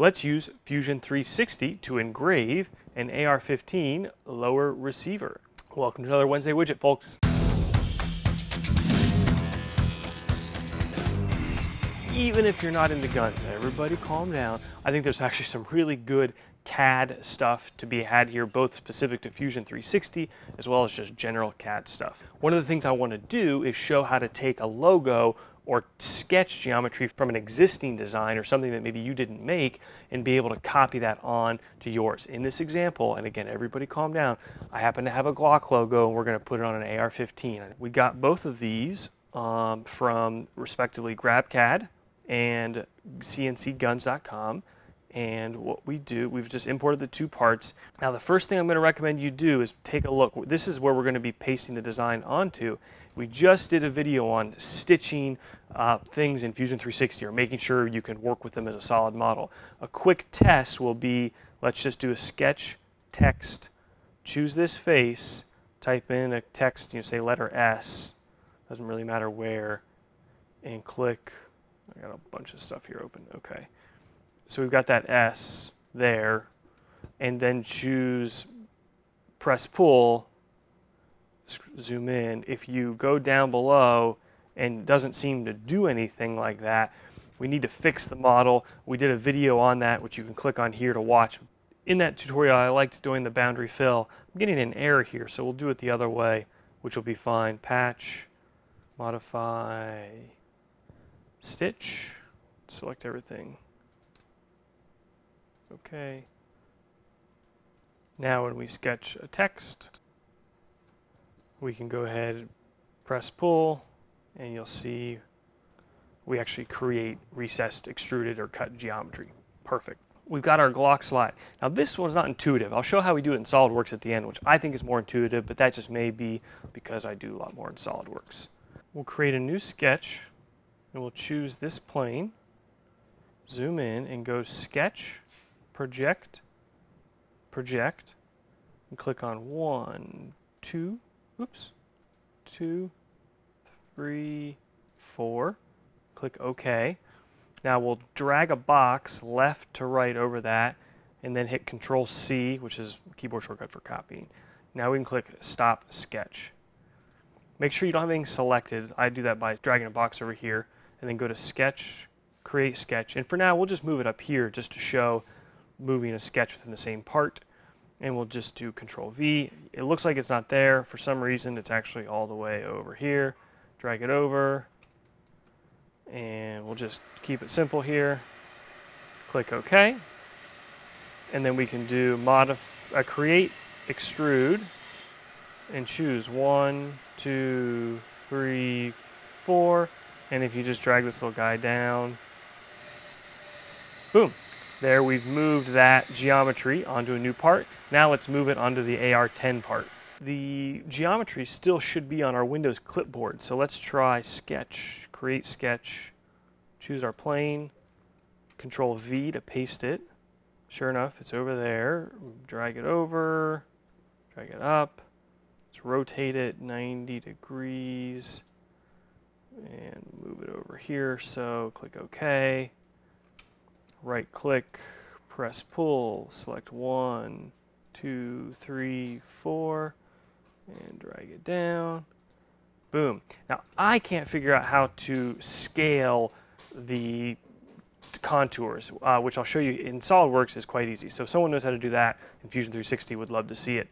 Let's use Fusion 360 to engrave an AR-15 lower receiver. Welcome to another Wednesday widget, folks. Even if you're not into guns, everybody calm down. I think there's actually some really good CAD stuff to be had here, both specific to Fusion 360 as well as just general CAD stuff. One of the things I want to do is show how to take a logo or sketch geometry from an existing design or something that maybe you didn't make and be able to copy that on to yours. In this example, and again, everybody calm down, I happen to have a Glock logo and we're going to put it on an AR-15. We got both of these um, from respectively GrabCAD and CNCguns.com. And what we do, we've just imported the two parts. Now the first thing I'm going to recommend you do is take a look. This is where we're going to be pasting the design onto. We just did a video on stitching uh, things in Fusion 360 or making sure you can work with them as a solid model. A quick test will be, let's just do a sketch text, choose this face, type in a text, you know, say letter S, doesn't really matter where, and click, I got a bunch of stuff here open, okay. So we've got that S there, and then choose press pull zoom in, if you go down below and doesn't seem to do anything like that, we need to fix the model. We did a video on that, which you can click on here to watch. In that tutorial, I liked doing the boundary fill. I'm getting an error here, so we'll do it the other way, which will be fine. Patch, modify, stitch, select everything. Okay. Now when we sketch a text, we can go ahead, and press pull, and you'll see we actually create recessed, extruded, or cut geometry. Perfect. We've got our Glock slide. Now this one's not intuitive. I'll show how we do it in SolidWorks at the end, which I think is more intuitive, but that just may be because I do a lot more in SolidWorks. We'll create a new sketch, and we'll choose this plane, zoom in, and go Sketch, Project, Project, and click on one, two, oops, two, three, four. Click OK. Now we'll drag a box left to right over that and then hit Control C, which is keyboard shortcut for copying. Now we can click Stop Sketch. Make sure you don't have anything selected. I do that by dragging a box over here and then go to Sketch, Create Sketch. And for now, we'll just move it up here just to show moving a sketch within the same part and we'll just do control V. It looks like it's not there. For some reason, it's actually all the way over here. Drag it over, and we'll just keep it simple here. Click OK. And then we can do modif uh, create extrude and choose one, two, three, four. And if you just drag this little guy down, boom, there we've moved that geometry onto a new part. Now let's move it onto the AR10 part. The geometry still should be on our Windows clipboard. So let's try sketch, create sketch, choose our plane, control V to paste it. Sure enough, it's over there. Drag it over, drag it up. Let's rotate it 90 degrees and move it over here. So click OK right click, press pull, select one, two, three, four, and drag it down. Boom. Now I can't figure out how to scale the contours, uh, which I'll show you in SolidWorks is quite easy. So if someone knows how to do that in Fusion 360 would love to see it.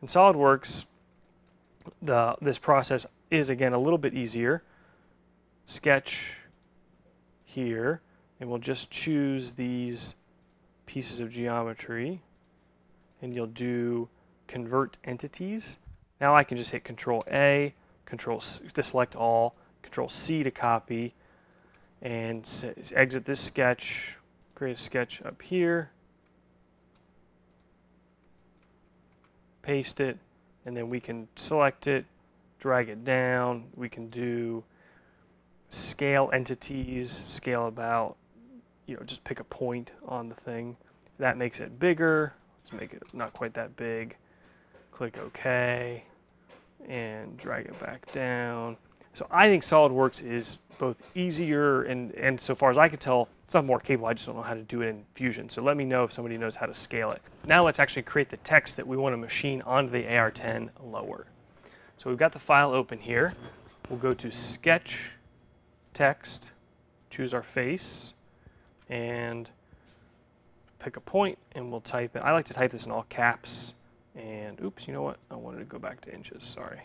In SolidWorks, the, this process is again a little bit easier. Sketch here, and we'll just choose these pieces of geometry and you'll do convert entities. Now I can just hit control A, control C to select all, control C to copy and exit this sketch, create a sketch up here, paste it, and then we can select it, drag it down. We can do scale entities, scale about, you know, just pick a point on the thing. That makes it bigger. Let's make it not quite that big. Click OK and drag it back down. So I think SolidWorks is both easier and, and so far as I can tell, it's not more capable. I just don't know how to do it in Fusion. So let me know if somebody knows how to scale it. Now let's actually create the text that we want to machine onto the AR10 lower. So we've got the file open here. We'll go to Sketch, Text, choose our face, and pick a point, and we'll type it. I like to type this in all caps. And oops, you know what? I wanted to go back to inches, sorry.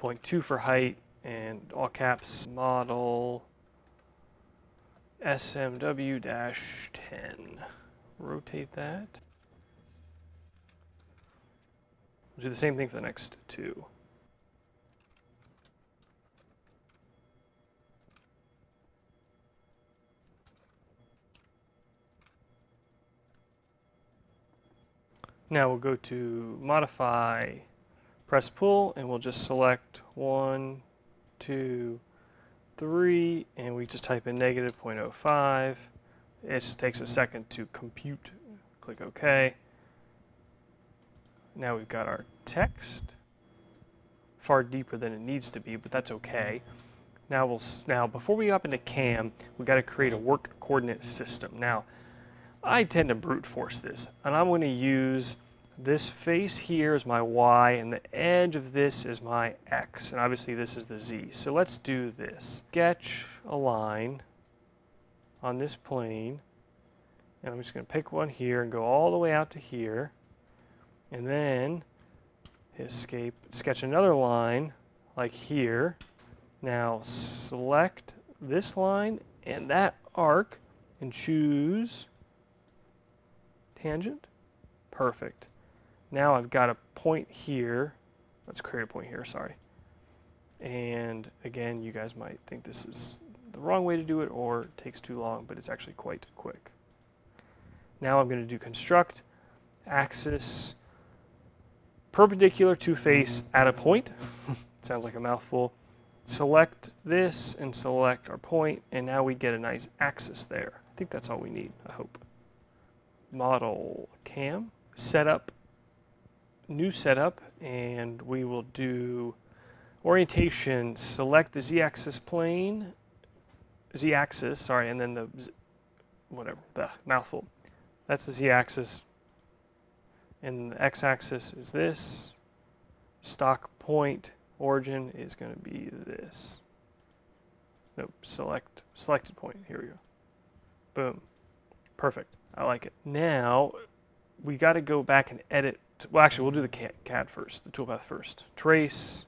0.2 for height, and all caps model SMW-10. Rotate that. We'll do the same thing for the next two. Now we'll go to modify press pull and we'll just select one, two, three, and we just type in negative 0.05. It takes a second to compute. Click OK. Now we've got our text. Far deeper than it needs to be, but that's okay. Now we'll now before we up into CAM, we've got to create a work coordinate system. Now, I tend to brute force this, and I'm going to use this face here is my y, and the edge of this is my x, and obviously this is the z. So let's do this. Sketch a line on this plane, and I'm just going to pick one here and go all the way out to here, and then escape, sketch another line like here. Now select this line and that arc and choose tangent. Perfect. Now I've got a point here. Let's create a point here, sorry. And again, you guys might think this is the wrong way to do it or it takes too long, but it's actually quite quick. Now I'm going to do construct axis perpendicular to face at a point. Sounds like a mouthful. Select this and select our point, and now we get a nice axis there. I think that's all we need, I hope. Model cam, setup new setup and we will do orientation, select the z-axis plane, z-axis, sorry, and then the, whatever, the mouthful. That's the z-axis. And the x-axis is this. Stock point origin is going to be this. Nope, select, selected point. Here we go. Boom. Perfect. I like it. Now, we got to go back and edit well actually we'll do the CAD first, the toolpath first. Trace,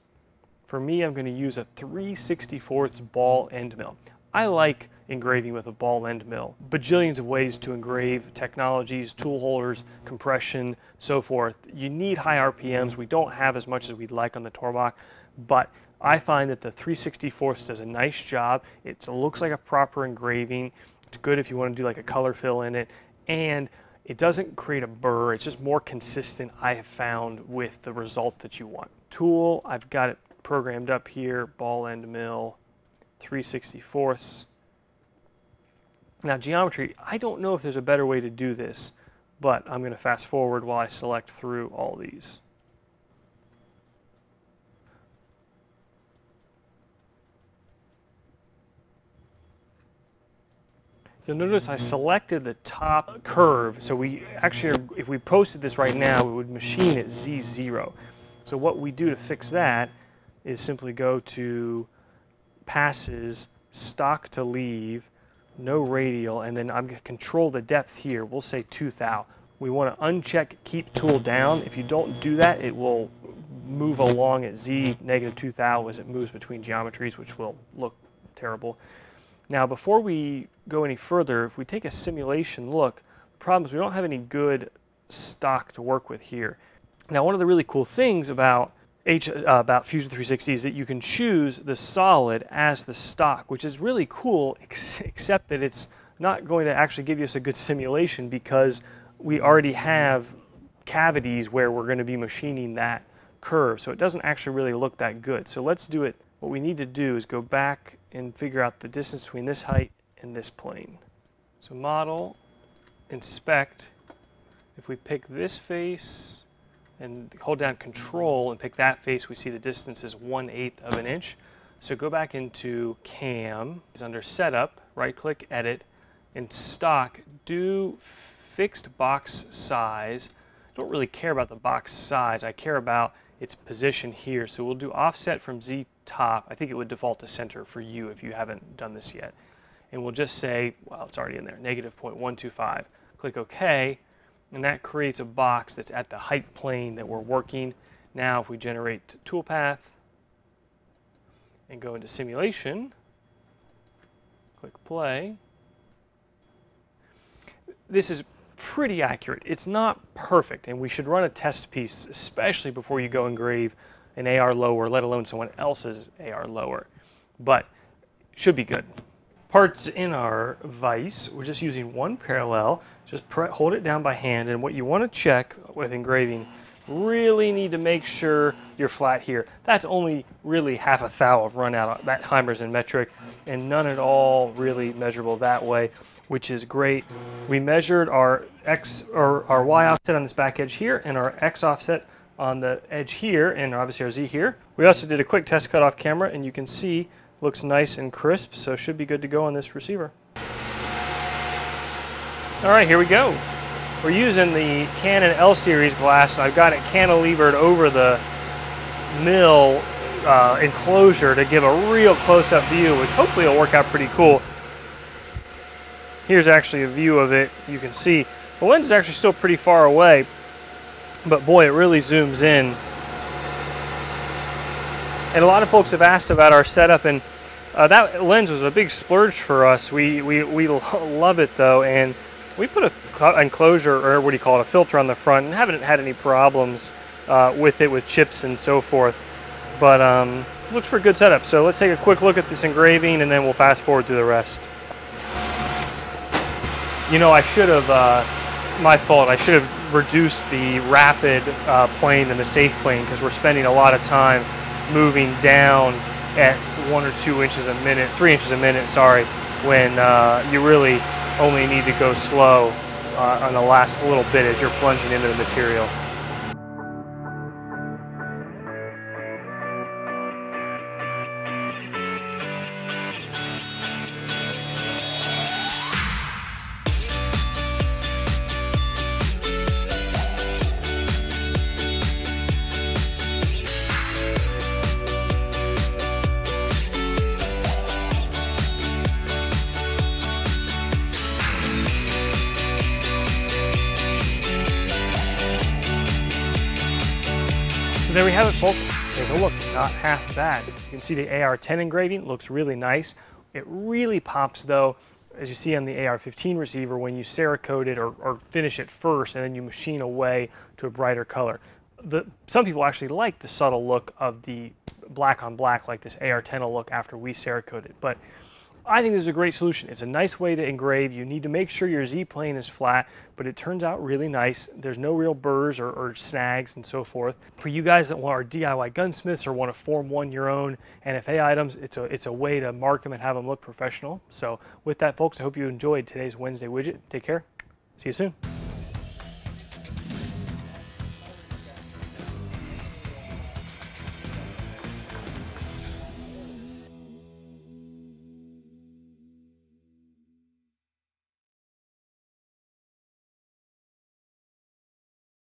for me I'm going to use a 3 64ths ball end mill. I like engraving with a ball end mill. Bajillions of ways to engrave, technologies, tool holders, compression, so forth. You need high RPMs. We don't have as much as we'd like on the Tormach, but I find that the 3 64ths does a nice job. It looks like a proper engraving. It's good if you want to do like a color fill in it. And it doesn't create a burr, it's just more consistent, I have found, with the result that you want. Tool, I've got it programmed up here, ball end mill, 364ths. Now geometry, I don't know if there's a better way to do this, but I'm going to fast forward while I select through all these. You'll notice I selected the top curve. So we actually, are, if we posted this right now, we would machine at Z0. So what we do to fix that is simply go to passes, stock to leave, no radial, and then I'm going to control the depth here. We'll say 2 thou. We want to uncheck keep tool down. If you don't do that, it will move along at Z negative 2 thou as it moves between geometries, which will look terrible. Now, before we go any further, if we take a simulation look, the problem is we don't have any good stock to work with here. Now, one of the really cool things about H, uh, about Fusion 360 is that you can choose the solid as the stock, which is really cool, ex except that it's not going to actually give us a good simulation because we already have cavities where we're going to be machining that curve. So it doesn't actually really look that good. So let's do it. What we need to do is go back and figure out the distance between this height and this plane. So model, inspect, if we pick this face and hold down control and pick that face, we see the distance is 1 8 of an inch. So go back into cam, it's under setup, right click edit, in stock, do fixed box size. I don't really care about the box size, I care about its position here. So we'll do offset from Z top. I think it would default to center for you if you haven't done this yet. And we'll just say, well, it's already in there, negative 0.125. Click OK, and that creates a box that's at the height plane that we're working. Now if we generate toolpath and go into simulation, click play, this is pretty accurate. It's not perfect, and we should run a test piece, especially before you go engrave an AR lower, let alone someone else's AR lower. But should be good. Parts in our vise, we're just using one parallel. Just hold it down by hand, and what you want to check with engraving, really need to make sure you're flat here. That's only really half a thou of run out. That Haimer's in metric, and none at all really measurable that way which is great. We measured our X or our Y offset on this back edge here and our X offset on the edge here and obviously our Z here. We also did a quick test cut off camera and you can see looks nice and crisp so should be good to go on this receiver. Alright here we go. We're using the Canon L series glass I've got it cantilevered over the mill uh, enclosure to give a real close-up view which hopefully will work out pretty cool. Here's actually a view of it. You can see the lens is actually still pretty far away, but boy, it really zooms in. And a lot of folks have asked about our setup, and uh, that lens was a big splurge for us. We, we, we love it though, and we put a enclosure, or what do you call it, a filter on the front, and haven't had any problems uh, with it with chips and so forth. But um, looks for a good setup. So let's take a quick look at this engraving, and then we'll fast forward through the rest. You know, I should have, uh, my fault, I should have reduced the rapid uh, plane and the safe plane because we're spending a lot of time moving down at one or two inches a minute, three inches a minute, sorry, when uh, you really only need to go slow uh, on the last little bit as you're plunging into the material. Have it, folks. Take a look, not half bad. You can see the AR-10 engraving looks really nice. It really pops though, as you see on the AR-15 receiver, when you Cerakote it or, or, finish it first and then you machine away to a brighter color. The, some people actually like the subtle look of the black on black like this AR-10 will look after we Cerakote it. But I think this is a great solution. It's a nice way to engrave. You need to make sure your Z-plane is flat, but it turns out really nice. There's no real burrs or, or, snags and so forth. For you guys that our DIY gunsmiths or want to form one your own NFA items, it's a, it's a way to mark them and have them look professional. So with that, folks, I hope you enjoyed today's Wednesday widget. Take care. See you soon.